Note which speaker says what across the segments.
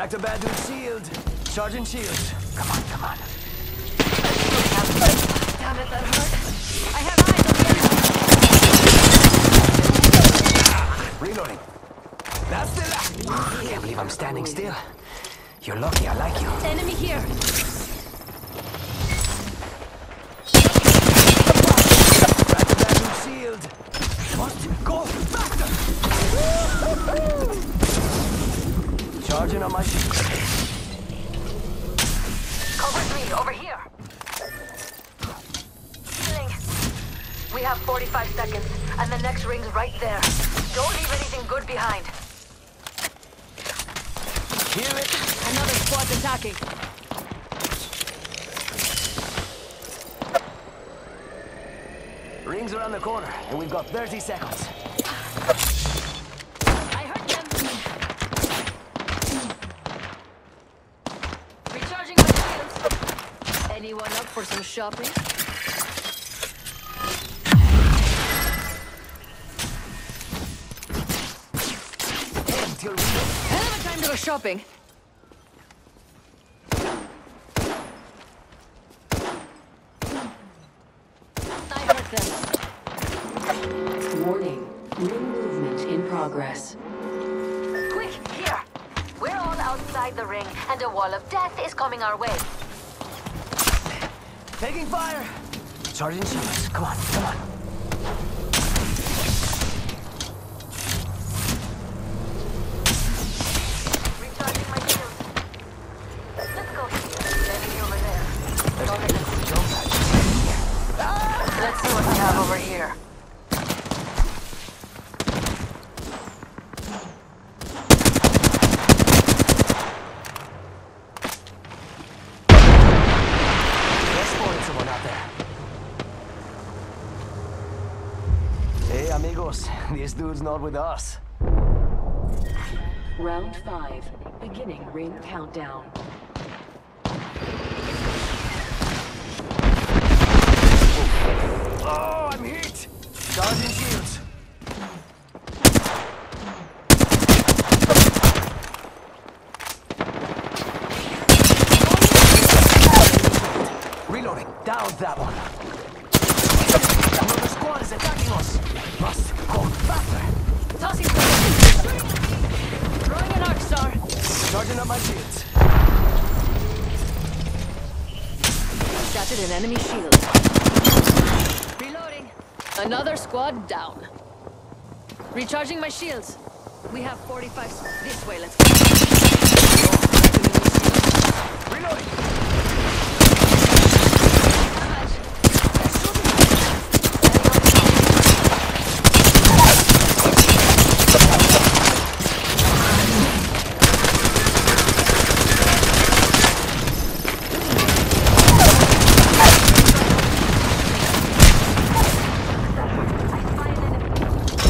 Speaker 1: Cracked a bad dude's shield. Charging shields. Come on, come on.
Speaker 2: Damn it, that hurt. I have eyes on the enemy.
Speaker 1: Reloading. That's the last. Can't believe I'm standing still. You're lucky I like you.
Speaker 2: Enemy here.
Speaker 1: Cracked a bad dude's shield. Must go faster. Charging on my shield.
Speaker 2: Cover three, over here. Healing. We have 45 seconds, and the next ring's right there. Don't leave anything good behind.
Speaker 1: Hear it?
Speaker 2: Another squad's attacking.
Speaker 1: Rings around the corner, and we've got 30 seconds.
Speaker 2: I heard them. Recharging my shields. Anyone up for some shopping? Hell of a time to go shopping. I heard them.
Speaker 3: Warning. Ring movement in progress.
Speaker 2: Quick, here! We're all outside the ring, and a wall of death is coming our way.
Speaker 1: Taking fire. Charging shields. Come on, come on.
Speaker 2: Recharging my shields. Let's go here. Over there.
Speaker 1: Let's take a jump patch.
Speaker 2: Let's see what we have over here.
Speaker 1: Amigos. This dude's not with us.
Speaker 3: Round 5. Beginning ring countdown.
Speaker 1: Oh, I'm hit! Charging shields. Reloading. Down that one.
Speaker 2: Shattered an enemy shield. Reloading. Another squad down. Recharging my shields. We have 45. This way, let's go.
Speaker 1: Reloading.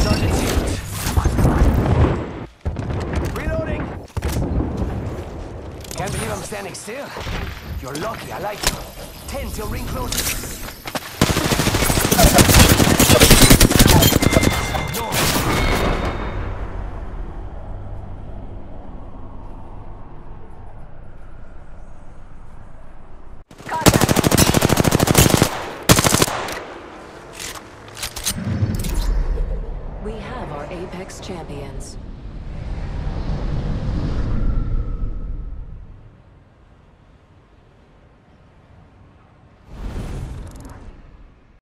Speaker 1: Charging shields. Come on, come on. Reloading. Can't believe I'm standing still. You're lucky, I like you. Ten till ring closes.
Speaker 3: We have our Apex champions.